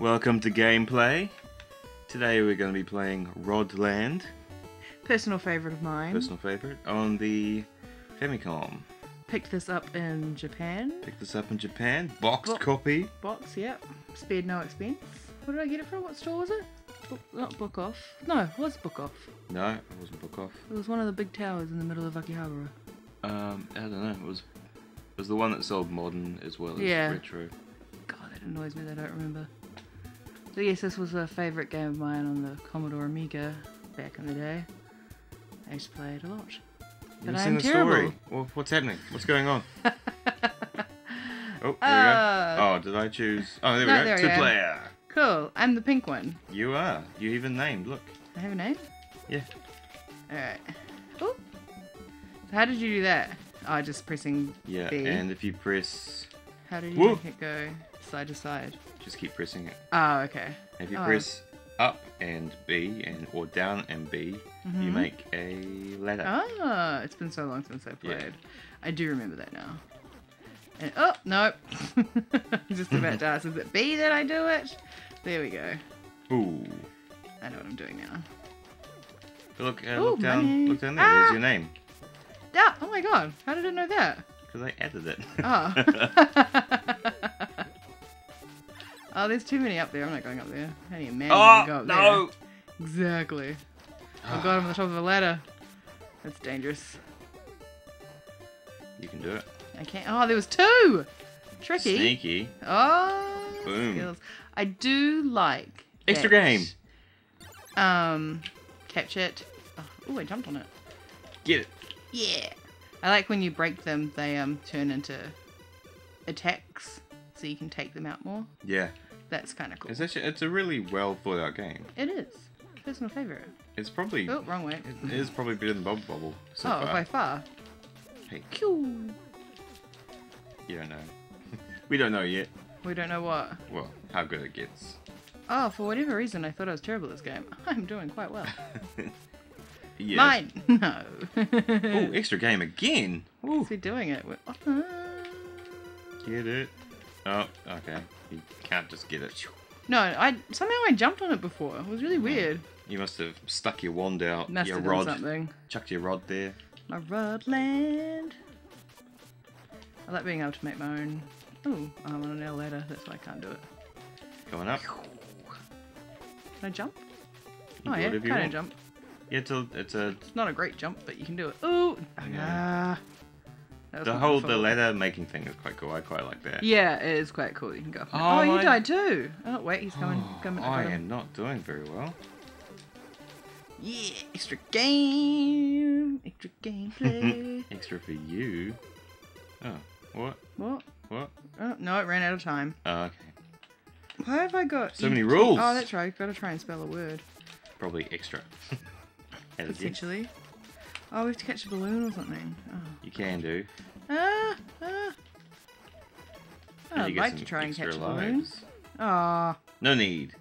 Welcome to gameplay. Today we're going to be playing Rodland, Personal favourite of mine. personal favorite, on the Famicom. Picked this up in Japan. Picked this up in Japan, boxed Bo- copy. Box, yep. Spared no expense. Where did I get it from? What store was it? Book, not Book Off. No, it was Book Off. No, it wasn't book off. It was one of the big towers in the middle of Akihabara. Um, I don't know. It was it was the one that sold modern as well as Yeah. retro. God, that annoys me that I don't remember. So yes, this was a favourite game of mine on the Commodore Amiga back in the day. I used to play it a lot. You've But seen I'm the terrible. story. What's happening? What's going on? oh, there Uh, we go. Oh, did I choose? Oh, there we no, go. there Two go. player. Cool. I'm the pink one. You are. You even named. Look. I have a name? Yeah. Alright. Oh. So how did you do that? Oh, just pressing Yeah. B. And if you press, How did you Whoa. make it go side to side? just keep pressing it. Oh, okay. If you Oh. press up and B and or down and B, you Mhm. make a ladder. Ah, it's been so long since I Yeah. played. I do remember that now. And oh no, just about to ask. Is it B that I do it? There we go. Ooh. I know what I'm doing now. Look, uh, Ooh, look down, money. look down there. There's Ah! your name Ah, oh my god! How did I know that? Because I added it. Oh. oh, there's too many up there. I'm not going up there. How do you man oh go up no! there? Exactly. Oh god, I'm on the top of a ladder. That's dangerous. You can do it. I can't. Oh, there was two. Tricky. Sneaky. Oh, Boom. skills. I do like Extra that, game. Um, capture it. Oh, ooh, I jumped on it. Get it. Yeah. I like when you break them, they um turn into attacks, so you can take them out more. Yeah. That's kind of cool. It's actually it's a really well thought out game. It is. Personal favorite. It's probably Oh, wrong way. it is probably better than Bubble Bobble so oh, far. by far. Hey, Pew. you don't know. we don't know yet. We don't know what. Well, how good it gets. Oh, for whatever reason, I thought I was terrible at this game. I'm doing quite well. yeah. Mine. No. Oh, extra game again. Ooh. We're doing it. We're- Get it. Oh, okay. You can't just get it. No, I somehow I jumped on it before. It was really mm. weird. You must have stuck your wand out, Must your rod, something. chucked your rod there. My rod land. I like being able to make my own. Oh, I'm on an ladder. That's why I can't do it. Going up. Can I jump? You oh yeah, kind of jump. Yeah, it's a, it's a It's not a great jump, but you can do it. Ooh. Yeah. Ah. The whole the ladder making thing is quite cool. I quite like that. Yeah, it is quite cool. You can go. Oh, Oh, you died too. Oh wait, he's coming. Oh, coming. I got him. am not doing very well. Yeah, extra game. Extra gameplay. Extra for you. Oh, what? what? What? Oh no, it ran out of time. Oh, okay. Why have I got So many rules. Oh, that's right. Gotta try and spell a word. Probably extra. Essentially. Oh, we have to catch a balloon or something. Oh. you can do. Ah, ah. I'd you like to try and catch a balloon. lives. Ah, No need.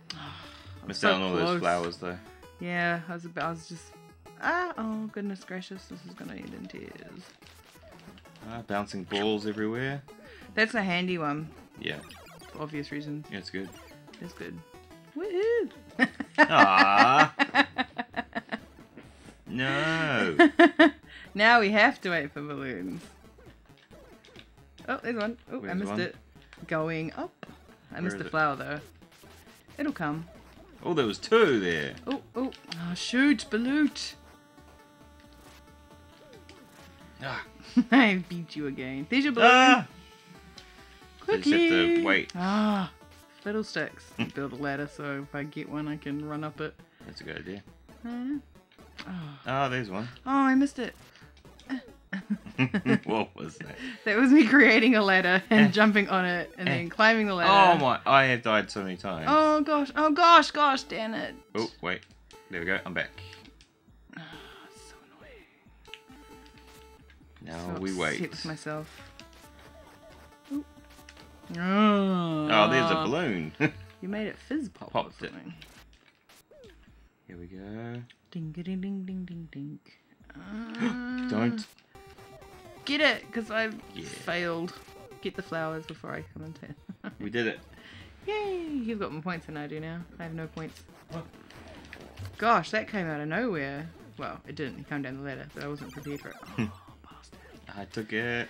Missed so out on all those flowers though. yeah. I was about. I was just. Ah, oh goodness gracious! This is gonna end in tears. Ah, bouncing balls everywhere. That's a handy one, Yeah, for obvious reasons. yeah, it's good. It's good. Woohoo! Ah. No. now we have to wait for balloons. Oh, there's one. Oh, I missed one? it. Going up. I Where missed is the it? flower though. It'll come. Oh, there was two there. Oh, oh, oh shoot, balut. Ah. I beat you again. There's your balloon. ah. So you just Quickly. have to wait. Ah, fiddlesticks. Build a ladder so if I get one, I can run up it. That's a good idea. Uh, oh. Ah, there's one. oh, I missed it. what was that? That was me creating a ladder and jumping on it and then climbing the ladder. Oh my! I have died so many times. Oh gosh! Oh gosh! Gosh! Damn it! Oh wait, there we go. I'm back. Ah, so annoying. Now so we wait. with myself. Ooh. Oh, there's a balloon. You made it fizz pop. Popped it. Here we go. Ding ding ding ding ding ding. Ah. Don't. get it because I Yeah. failed. Get the flowers before I come into. We did it. Yay! You've got more points than I do now. I have no points. What? Gosh, that came out of nowhere. Well, it didn't. It came down the ladder, but I wasn't prepared for it. Oh, bastard. I took it.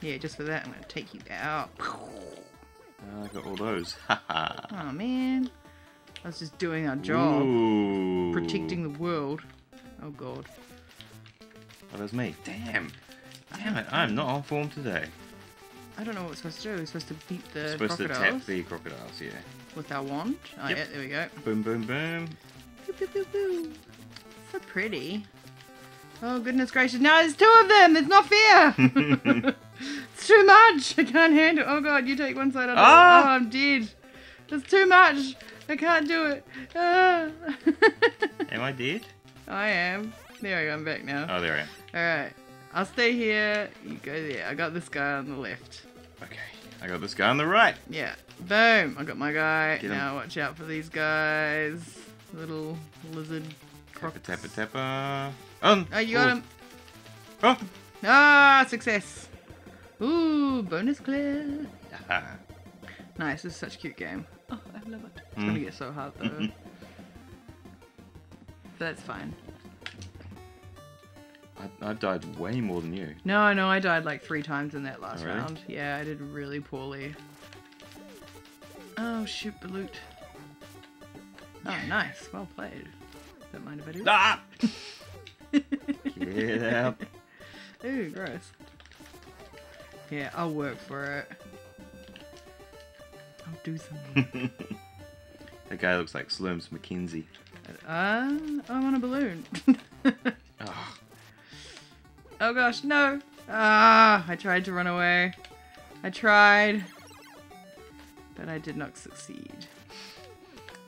Yeah, just for that, I'm gonna take you out. I got all those. Haha. Oh man. I was just doing our job. Ooh. Protecting the world. Oh god. Oh, that's me. Damn. Damn it. I'm not on form today. I don't know what we're supposed to do. We're supposed to beat the Supposed to crocodiles tap the crocodiles, yeah. with our wand. Oh Yep. yeah, there we go. Boom, boom, boom. Pew, pew, pew, pew. So pretty. Oh goodness gracious! Now there's two of them. It's not fair. it's too much. I can't handle. Oh god, you take one side. I'll Ah! Oh, I'm dead. It's too much. I can't do it. Ah. Am I dead? I am. There we go. I'm back now. Oh, there I am. All right. I'll stay here. You go there. I got this guy on the left. Okay. I got this guy on the right. Yeah. Boom. I got my guy. Get him. now watch out for these guys. Little lizard Tappa, crocs. tappa, tappa. Oh, Oh, you got him. Oh. Ah, success. Ooh, bonus clear. Haha. Nice. This is such a cute game. Oh, I love it. It's Mm. gonna get so hard though. but that's fine. I, I died way more than you. No, no, I died like three times in that last Oh, really? round. Yeah, I did really poorly. Oh, shoot, balut. Oh, nice. Well played. Don't mind if I do. Ah! Get out. Ooh, gross. Yeah, I'll work for it. Do something. that guy looks like Slurms MacKenzie. uh, I'm on a balloon. Oh, oh gosh, no! Ah, I tried to run away. I tried. But I did not succeed.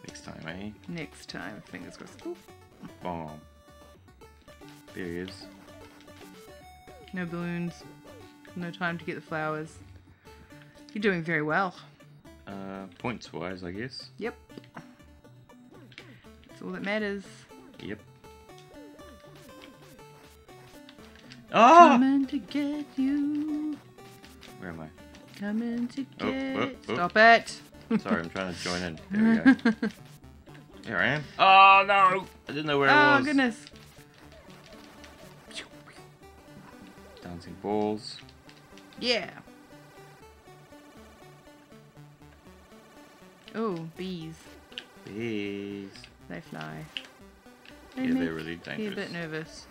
next time, eh? Next time, fingers crossed. Ooh, Bomb. There he is. no balloons. No time to get the flowers. You're doing very well. Uh, points wise, I guess. Yep. That's all that matters. Yep. Oh! Coming to get you. Where am I? Coming to Oh, get. oh, oh. Stop it. Sorry, I'm trying to join in. There we go. Here I am. Oh no! I didn't know where I oh goodness. Dancing balls. Yeah. Oh, bees. Bees. They fly. Yeah, make they're really me a dangerous. bit nervous.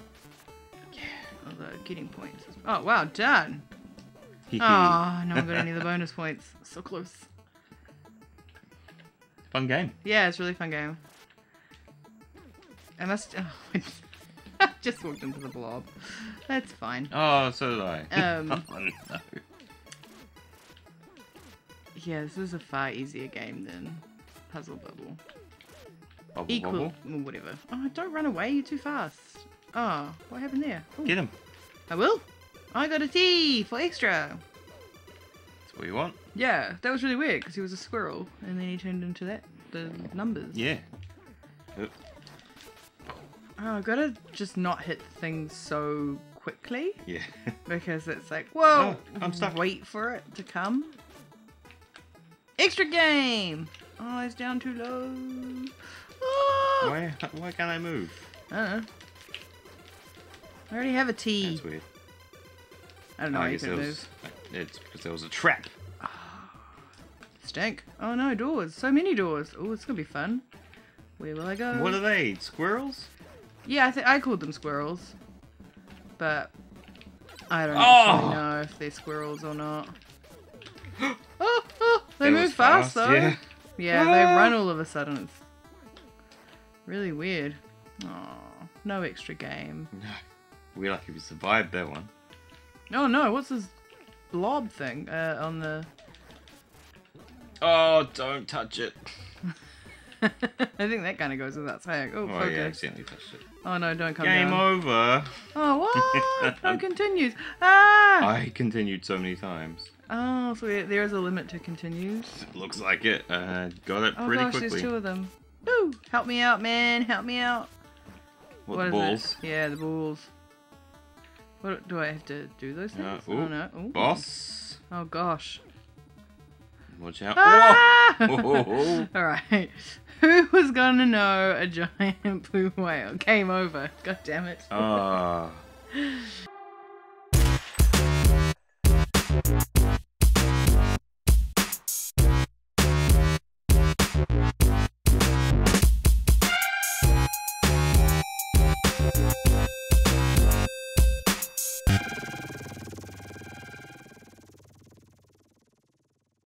Yeah. Although getting points. Oh wow, done. Oh, no one got any of the bonus points. So close. Fun game. Yeah, it's a really fun game. I must. Oh, I just walked into the blob. That's fine. Oh, so did I. Um, oh, no. Yeah, this is a far easier game than Puzzle Bubble. Bubble, Equal, bubble. well, whatever. Oh, don't run away, you're too fast. Oh, what happened there? Ooh, Get him. I will. I got a T for extra. That's what you want. Yeah, that was really weird because he was a squirrel and then he turned into that, the numbers. Yeah. Oh, Oh, I gotta just not hit things so quickly yeah. because it's like, whoa, Oh, I'm stuck. wait for it to come. Extra game! Oh, it's down too low. Oh, why? Why can't I move? I don't know. I already have a T. That's weird. I don't know Oh, how I you can move. It's because there was a trap. Ah, Stank. Oh no, doors. So many doors. Oh, it's gonna be fun. Where will I go? What are they? Squirrels? Yeah, I think I called them squirrels, but I don't Oh! know if they're squirrels or not. oh, they move fast, fast, though. yeah. Yeah, they Ah! run all of a sudden. It's really weird. Oh, no extra game. No. We're lucky we survived that one. Oh no, what's this blob thing uh, on the? Oh, don't touch it. I think that kind of goes without saying. Oh, Oh, yeah, focus. accidentally touched it. Oh no, don't come Game down. over. Oh what? oh, continues. Ah! I continued so many times. Oh, so there- is a limit to continues. Looks like it. Uh, got it Oh pretty gosh, quickly. there's two of them. Woo! Help me out, man. Help me out. What, What is balls? Yeah, the balls. What do I have to do those things? Uh, oh no. Ooh. Boss. Oh gosh. Watch out. Ah! Whoa. All right. Who was gonna know a giant blue whale? Game over. God damn it. Ah.